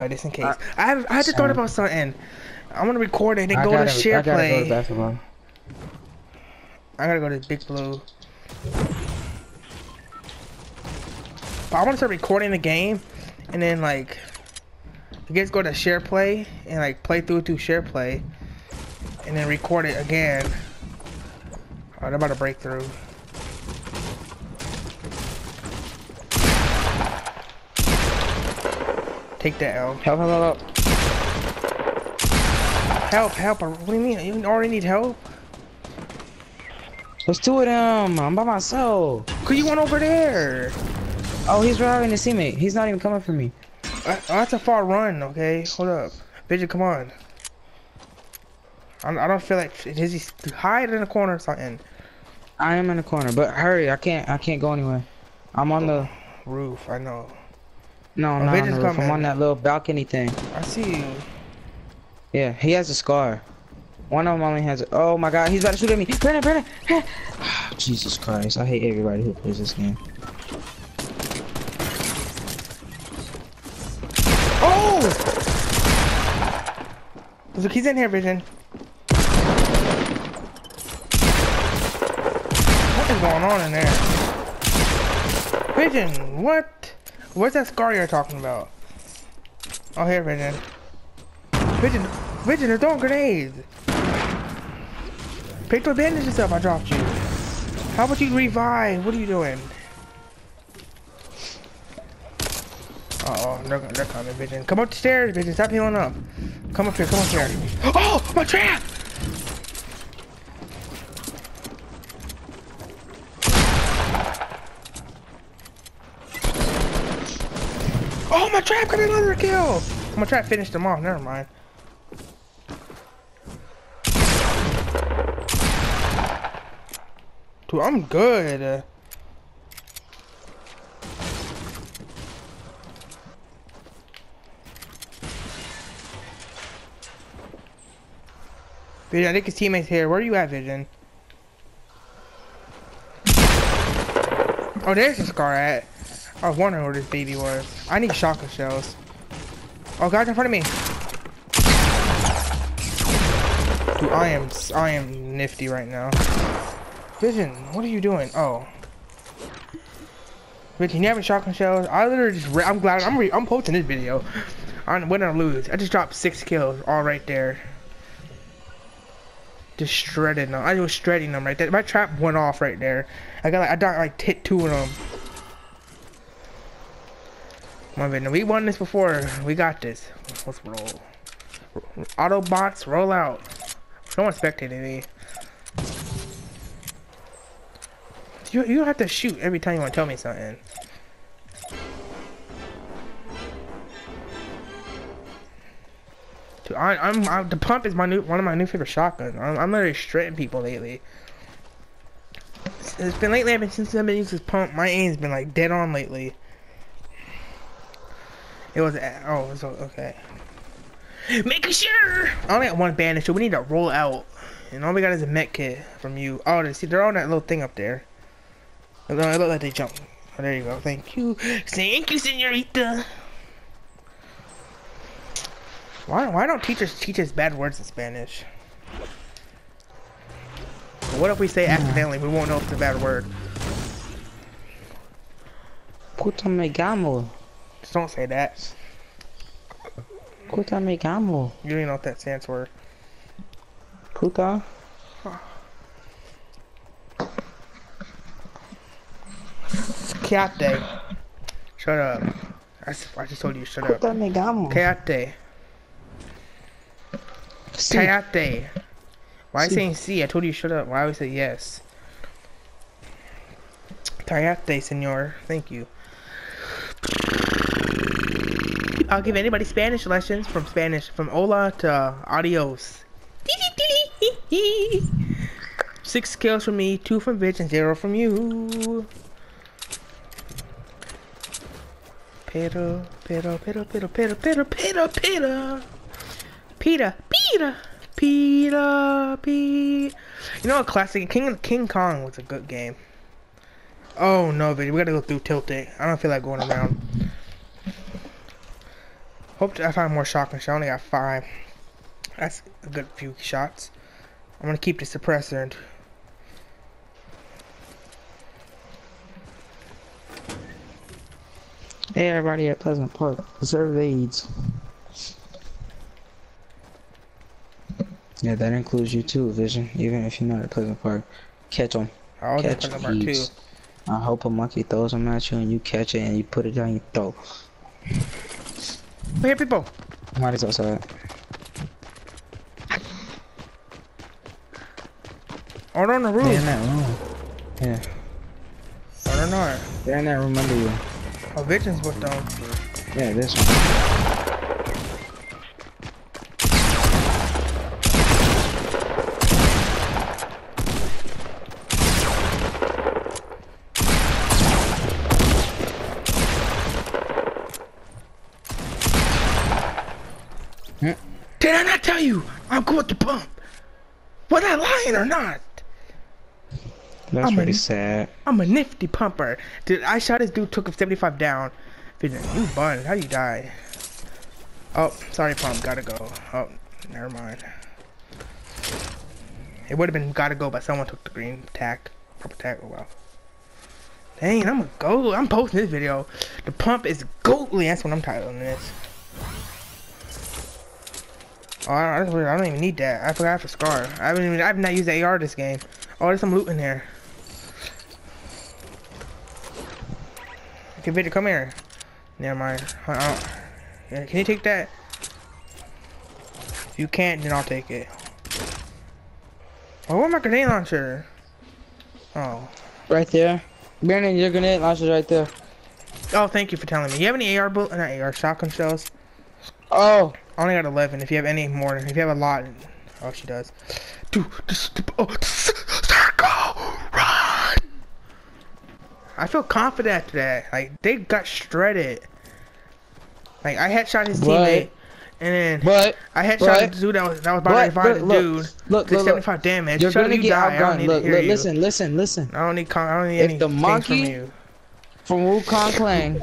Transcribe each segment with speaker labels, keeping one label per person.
Speaker 1: uh, just in case. I, I have I had to thought about something. I'm gonna record it and go
Speaker 2: gotta,
Speaker 1: to share
Speaker 2: I gotta
Speaker 1: play.
Speaker 2: Go to basketball.
Speaker 1: I gotta go to Big Blue. But I want to start recording the game, and then like, you guys go to share play and like play through to share play, and then record it again. Alright, I'm about to break through. Take that L.
Speaker 2: Help, help, help, help.
Speaker 1: Help, help. What do you mean? You already need help?
Speaker 2: There's two of them. I'm by myself.
Speaker 1: Could you went over there.
Speaker 2: Oh, he's reviving his teammate. He's not even coming for me.
Speaker 1: Uh, oh, that's a far run, okay? Hold up. Vision, come on. I'm, I don't feel like is he hide in the corner or something.
Speaker 2: I am in the corner, but hurry! I can't. I can't go anywhere. I'm on the
Speaker 1: Roof, I know.
Speaker 2: No,
Speaker 1: Oh,
Speaker 2: no, no roof. I'm on that little balcony thing.
Speaker 1: I see you.
Speaker 2: Yeah, he has a scar. One of them only has. Oh my God, he's about to shoot at me. Brandon, Brandon. Ah, Jesus Christ! I hate everybody who plays this game.
Speaker 1: Oh! Look, he's in here, Vision. What is going on in there? Vision, what? Where's that scar you're talking about? Oh, here, Vision. Vision, Vision, they're throwing grenades. Pick the bandages up, I dropped you. How about you revive? What are you doing? Uh oh, they're, they're coming, Vision. Come up the stairs, Vision. Stop healing up. Come up here, come up here. Oh, my trap! Oh, my trap got another kill! My trap finished them off, never mind. Dude, I'm good. Vision, I think his teammate's here. Where are you at, Vision? Oh, there's the scar at. I was wondering where this baby was. I need shotgun shells. Oh, guys in front of me. Dude, I am, I am nifty right now. Vision, what are you doing? Oh. Vision, you having shotgun shells? I literally just, I'm glad, I'm, re I'm posting this video. On win or lose. I just dropped six kills, all right there. Just shredded them. I was shredding them right there. My trap went off right there. I got like I got like hit two of them. On, Vietnam. We won this before. We got this. Let's roll. Autobots, roll out. No one's spectating me. You you have to shoot every time you want to tell me something. Dude, I, I'm, i the pump is my new one of my new favorite shotguns. I'm, I'm literally shredding people lately. It's, it's been lately. I've been since I've been using this pump. My aim's been like dead on lately. It was oh, it's okay. Making sure. I only got one bandage, so we need to roll out. And all we got is a med kit from you. Oh, they see they're on that little thing up there. It look like they jump. Oh, there you go. Thank you. Thank you, senorita. Why, why don't teachers teach us bad words in Spanish? What if we say accidentally? We won't know if it's a bad word.
Speaker 2: Puta me gamo.
Speaker 1: Just don't say that.
Speaker 2: Puta me gamo.
Speaker 1: You don't know what that stands for.
Speaker 2: Puta.
Speaker 1: Quédate. Shut up. I just told you shut up.
Speaker 2: Puta me gamo.
Speaker 1: Quédate.
Speaker 2: Sí.
Speaker 1: Quédate. Why are you
Speaker 2: Sí.
Speaker 1: saying C? I told you shut up. Why always say yes? Cállate, senor. Thank you. I'll give anybody Spanish lessons from Spanish, from hola to adios. Six kills from me, two from Bitch, and zero from you. Pero, pero, pero, pero, pero, pero, pero, pero. Peter, Peter, Peter, Peter. You know a classic King King Kong was a good game. Oh no, baby, we gotta go through tilting. I don't feel like going around. Hope I find more shotgun shots. I only got five. That's a good few shots. I'm gonna keep the suppressor. And
Speaker 2: Hey everybody at Pleasant Park, preserve AIDS. Yeah, that includes you too, Vision. Even if you're not at Pleasant Park, catch them.
Speaker 1: I'll
Speaker 2: Catch
Speaker 1: put number
Speaker 2: I hope a monkey throws them at you and you catch it and you put it down your throat.
Speaker 1: Wait, here, people.
Speaker 2: Somebody's outside.
Speaker 1: Oh, they're on the roof.
Speaker 2: They're in that room. Yeah,
Speaker 1: Oh, they're not.
Speaker 2: they're in that room under you.
Speaker 1: Oh, Vision's with them.
Speaker 2: Yeah, this one.
Speaker 1: Did I not tell you? I'm good with the pump. Was I lying or not?
Speaker 2: That's
Speaker 1: I'm
Speaker 2: pretty
Speaker 1: in-
Speaker 2: sad.
Speaker 1: I'm a nifty pumper. Dude, I shot this dude, took him 75 down. You bun. How you die? Oh, sorry, pump. Gotta go. Oh, never mind. It would have been gotta go, but someone took the green tack. Purple tack. Oh, wow. Dang, I'm a go. I'm posting this video. The pump is goatly. That's what I'm titling this. Oh, I, weird. I don't even need that. I forgot for scar. I haven't even. I've not used the AR this game. Oh, there's some loot in there. Okay, Victor, come here. Never mind. Uh, uh, yeah, can you take that? If you can't, then I'll take it. Oh, where's my grenade launcher? Oh.
Speaker 2: Right there. Brandon, your grenade launcher's right there.
Speaker 1: Oh, thank you for telling me. You have any AR bullet? Not AR, shotgun shells?
Speaker 2: Oh,
Speaker 1: I only got 11. If you have any more, if you have a lot. Oh, she does. Dude, this, oh, circle, run! I feel confident after that. Like, they got shredded. Like, I headshot his
Speaker 2: But-
Speaker 1: teammate, and then
Speaker 2: but
Speaker 1: I headshot
Speaker 2: but-
Speaker 1: the dude that was, that was about
Speaker 2: but-
Speaker 1: the
Speaker 2: but look,
Speaker 1: dude.
Speaker 2: look, look, look.
Speaker 1: 75 damage.
Speaker 2: you're
Speaker 1: Shut
Speaker 2: gonna
Speaker 1: you
Speaker 2: get
Speaker 1: die.
Speaker 2: Outgunned. Look, look,
Speaker 1: you.
Speaker 2: listen, listen, listen.
Speaker 1: I don't need, con- I don't need
Speaker 2: If
Speaker 1: any
Speaker 2: the monkey-
Speaker 1: from you.
Speaker 2: From Wukong Clan,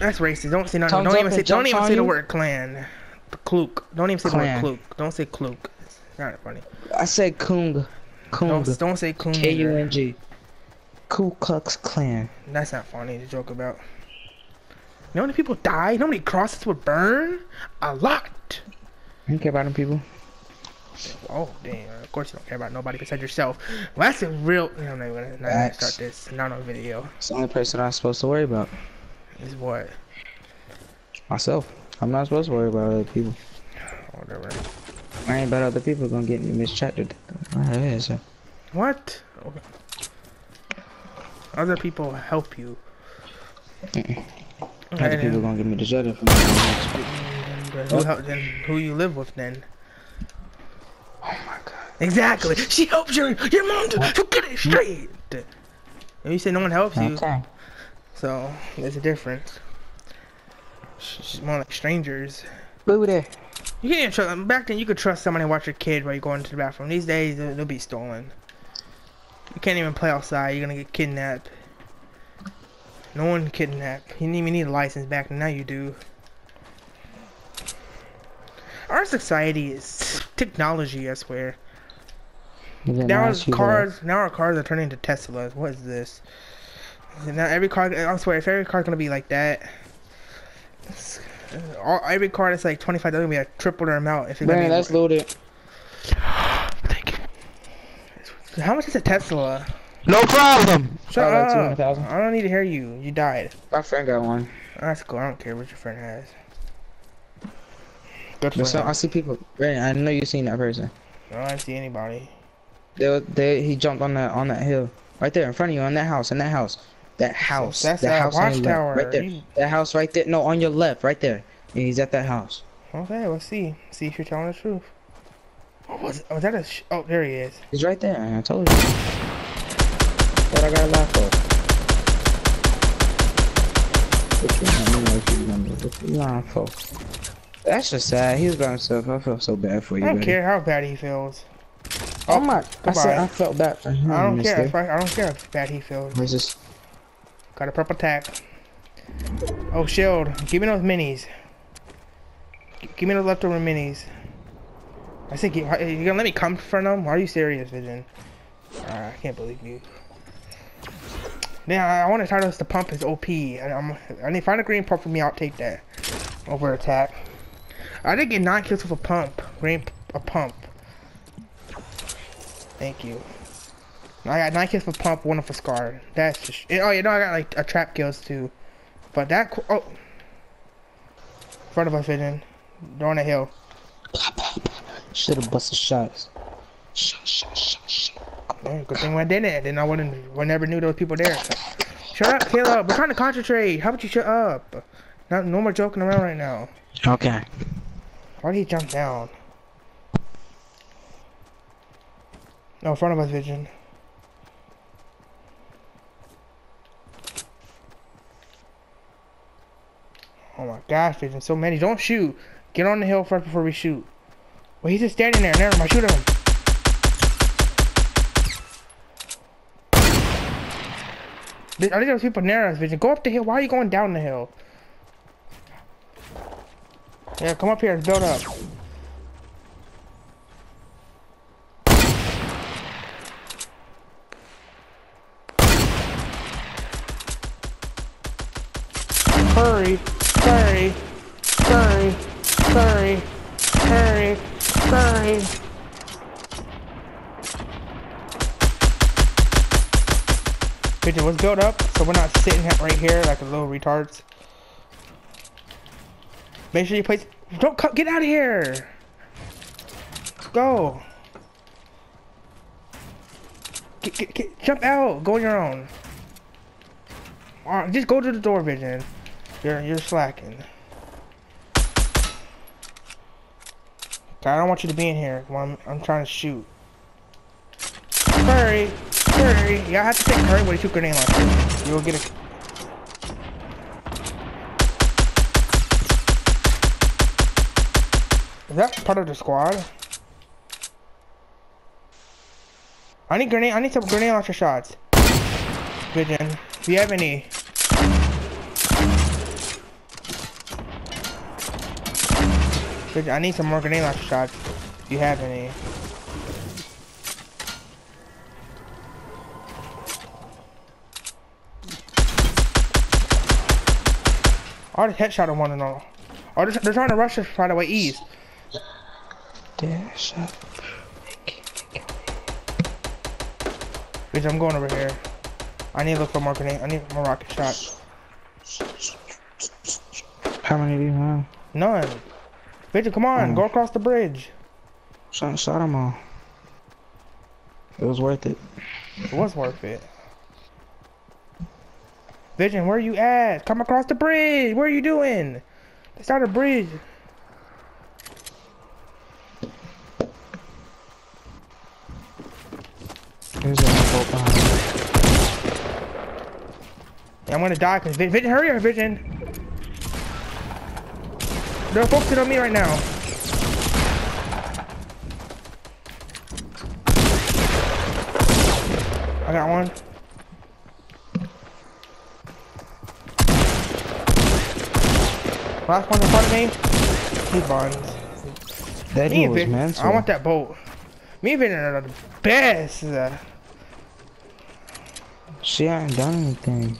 Speaker 1: That's racist. Don't say nothing. Don't even say. Don't even say the word clan. The Klook. Don't even say
Speaker 2: Clan.
Speaker 1: the word Klook. Don't say Klook. It's not funny.
Speaker 2: I said Kung. Kung.
Speaker 1: Don't don't say Kung.
Speaker 2: K U. N G. Ku Klux Klan.
Speaker 1: That's not funny to joke about. You know how many people die? You know how many crosses would burn? A lot.
Speaker 2: I don't care about them people.
Speaker 1: Oh damn! Of course you don't care about nobody besides yourself. Well, that's a real. I'm not even gonna, not gonna start this. Not on video.
Speaker 2: It's the only person I'm supposed to worry about.
Speaker 1: Is what?
Speaker 2: Myself. I'm not supposed to worry about other people.
Speaker 1: Whatever.
Speaker 2: I ain't about other people gonna get me mischatted.
Speaker 1: What? Okay. Other people help you.
Speaker 2: Mm-mm.
Speaker 1: Okay,
Speaker 2: Other people
Speaker 1: then.
Speaker 2: gonna get me disjected from
Speaker 1: who, hel- then who you live with then?
Speaker 2: Oh my god.
Speaker 1: Exactly. She helps your your mom to, to get it hmm? straight. And you say no one helps you, so there's a difference. She's more like strangers.
Speaker 2: Boo there.
Speaker 1: You can't trust. Back then, you could trust somebody to watch your kid while you go into the bathroom. These days, they'll, they'll be stolen. You can't even play outside. You're gonna get kidnapped. No one kidnapped. You didn't even need a license back then. Now you do. Our society is technology. I swear. Now our cars, now our cars are turning into Teslas. What is this? Now every car, I swear, if every car's gonna be like that, all, every car is like 25 dollars gonna be a triple their amount. If it's
Speaker 2: Man,
Speaker 1: gonna be,
Speaker 2: that's loaded.
Speaker 1: Thank you. How much is a Tesla?
Speaker 2: No problem.
Speaker 1: Shut
Speaker 2: Probably
Speaker 1: up.
Speaker 2: 200,000.
Speaker 1: I don't need to hear you. You died.
Speaker 2: My friend got one.
Speaker 1: That's cool. I don't care what your friend has. Good for
Speaker 2: But some, I see people. Brandon, I know you've seen that person.
Speaker 1: No, I don't see anybody.
Speaker 2: They, they, he jumped on that on that hill, right there in front of you, on that house, in that house, that house,
Speaker 1: that's
Speaker 2: that
Speaker 1: that
Speaker 2: house on your left,
Speaker 1: watchtower.
Speaker 2: right there,
Speaker 1: You-
Speaker 2: that house right there. No, on your left, right there. And he's at that house.
Speaker 1: Okay, let's see. See if you're telling the truth. What was, oh, was that a? Sh- oh, there he is.
Speaker 2: He's right there. I told you. What I gotta laugh for? What you want? You know what you want. What you lying for? That's just sad. He was by himself. I feel so bad for you.
Speaker 1: I don't
Speaker 2: buddy.
Speaker 1: care how bad he feels.
Speaker 2: Oh my! I said I felt bad for him.
Speaker 1: I don't care. If I, I don't care how bad he feels.
Speaker 2: Where's this?
Speaker 1: Got a purple tack. Oh, shield. Give me those minis. Give me those leftover minis. I think you, you gonna let me come from them? Why are you serious, Vision? Uh, I can't believe you. Yeah, I want to try this. The pump is OP. I, I'm, I need find a green pump for me. I'll take that over attack. I did get nine kills with a pump. Green a pump. Thank you. I got nine kills with pump, one for scar. That's just. Oh yeah, no, I got like a trap kills too. But that oh, in front of us, Vision. They're on the hill.
Speaker 2: Should have busted shots. Shot, shot, shot, shot.
Speaker 1: Yeah, good thing I didn't. Then I wouldn't. I never knew there was people there. Shut up, Caleb. We're trying to concentrate. How about you shut up? Not, no more joking around right now.
Speaker 2: Okay.
Speaker 1: Why did he jump down? No, in front of us, Vision. Oh my gosh, Vision, so many. Don't shoot. Get on the hill first before we shoot. Well, he's just standing there. Never mind, shoot him. I think there's people near us, Vision. Go up the hill. Why are you going down the hill? Yeah, come up here. Build up. Hurry, hurry, Sorry. Sorry. Sorry. hurry. Bitch, let's build up so we're not sitting right here like a little retards. Make sure you place. Don't cut. Get out of here. Go. Get, get, get, jump out. Go on your own. Just go to the door, Vision. You're you're slacking. I don't want you to be in here. I'm, I'm trying to shoot. Hurry, hurry. I have to take hurry when you shoot grenade launcher. You'll get a. Is that part of the squad? I need grenade. I need some grenade launcher shots. Vision, do you have any? I need some more grenade launcher shots. Do you have any? I already headshot one and all. Oh, they're, they're trying to rush us right away east.
Speaker 2: Dash up.
Speaker 1: Bitch, I'm going over here. I need to look for more grenade. I need more rocket shots.
Speaker 2: How many do you have?
Speaker 1: None. Bitch, come on,
Speaker 2: Oh.
Speaker 1: go mm. across the bridge.
Speaker 2: Shot, shot them all. It was worth it.
Speaker 1: It was worth it. Vision, where you at? Come across the bridge. What are you doing? It's not a bridge.
Speaker 2: There's a boat behind me.
Speaker 1: Yeah, I'm gonna die because Vision, hurry up, Vision. They're focusing on me right now. I got one. Last one in front of me. He bonds.
Speaker 2: That
Speaker 1: Me
Speaker 2: was mental.
Speaker 1: I want that boat. Me and are the best.
Speaker 2: She hadn't done anything.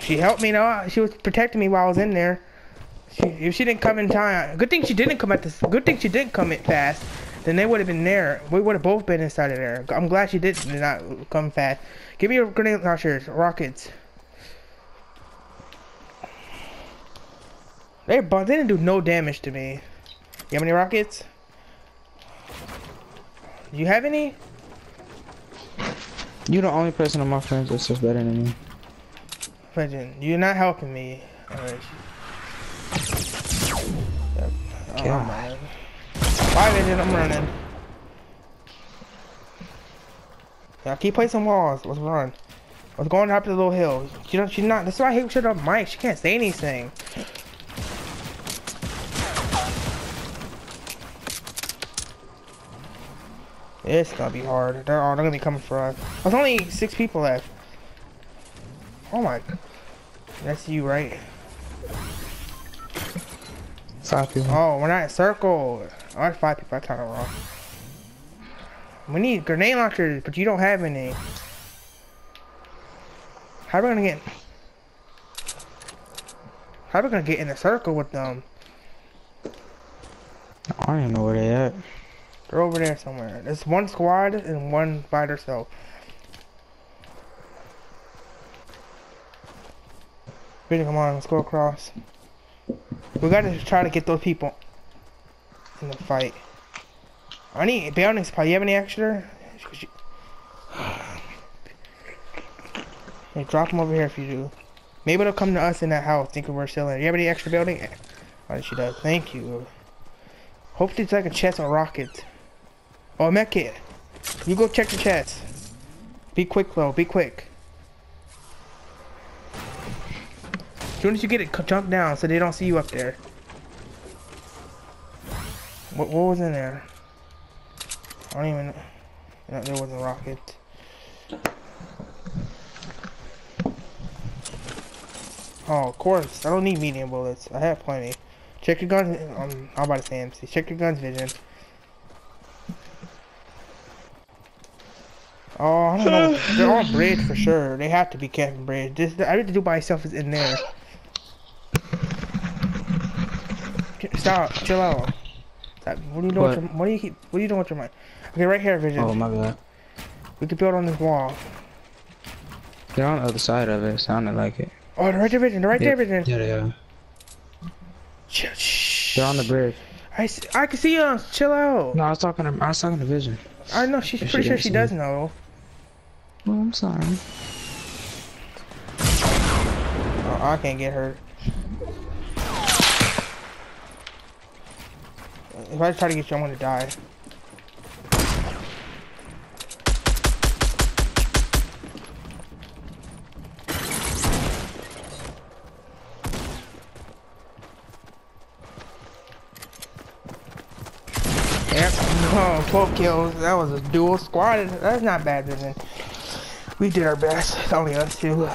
Speaker 1: She helped me though. She was protecting me while I was in there. She, if she didn't come in time, good thing she didn't come at this. Good thing she didn't come in fast. Then they would have been there. We would have both been inside of there. I'm glad she did not come fast. Give me your grenade launchers, rockets. They but they didn't do no damage to me. You have any rockets? Do You have any?
Speaker 2: You're the only person on my friends that's just better than me.
Speaker 1: Legend, you're not helping me. Oh,
Speaker 2: God.
Speaker 1: man. Bye, Legend, I'm running. Yeah, keep placing walls. Let's run. Let's go on up the little hill. She don't, she's not, that's why I hate shit up Mike. She can't say anything. It's gonna be hard. They're all they're gonna be coming for us. There's only six people left. Oh my. That's you, right?
Speaker 2: Five people.
Speaker 1: Oh, we're not in circle. Oh, that's five people. That's kind of wrong. We need grenade launchers, but you don't have any. How are we gonna get? How are we gonna get in a circle with them?
Speaker 2: I don't even know where they at.
Speaker 1: They're over there somewhere. There's one squad and one by themselves. Really, come on, let's go across. We gotta try to get those people in the fight. I need bounty supply. You have any extra? Hey, drop them over here if you do. Maybe they'll come to us in that house thinking we're still in. You have any extra building? Oh, she does. Thank you. Hopefully it's like a chest or rocket. Oh, med kit. You go check the chest. Be quick though. Be quick. Soon as you get it, jump down so they don't see you up there. What, what was in there? I don't even. No, there wasn't a rocket. Oh, of course. I don't need medium bullets. I have plenty. Check your gun. Um, I'm about to say MC. Check your gun's vision. Oh, I don't know. They're on bridge for sure. They have to be camping bridge. This, I have to do by myself is in there. Stop. Chill out. Stop. What are you doing?
Speaker 2: What?
Speaker 1: With your, what do you keep? What are you doing with your mind? Okay, right here, vision.
Speaker 2: Oh my god.
Speaker 1: We could build on this wall.
Speaker 2: They're on the other side of it. Sounded like it.
Speaker 1: Oh, they're right there, vision. They're right there, vision.
Speaker 2: Yeah, they are.
Speaker 1: Shh.
Speaker 2: They're on the bridge.
Speaker 1: I, s- I can see you. Chill out.
Speaker 2: No, I was talking to I was talking to Vision.
Speaker 1: I know. She's
Speaker 2: She
Speaker 1: pretty sure she does
Speaker 2: me.
Speaker 1: know.
Speaker 2: Oh, I'm sorry.
Speaker 1: Oh, I can't get her. If I try to get you, I'm gonna die. Yep. Oh, 12 kills. That was a dual squad. That's not bad, vision. We did our best. It's only us two.